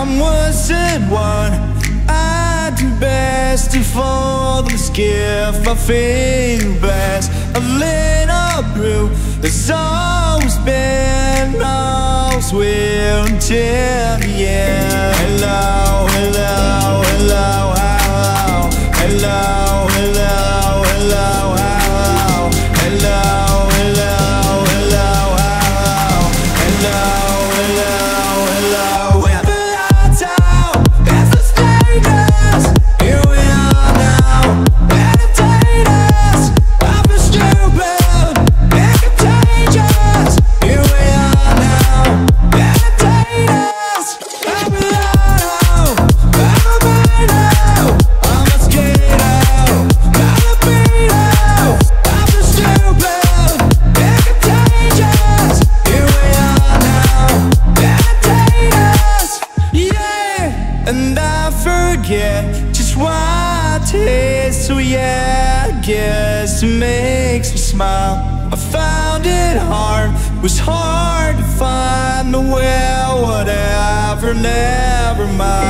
I'm worse than one. I do best to fall the skiff I feel best A little brew There's always been Always will until the end Forget Just it is So yeah I guess it makes me smile. I found it hard. Was hard to find The well Whatever Never mind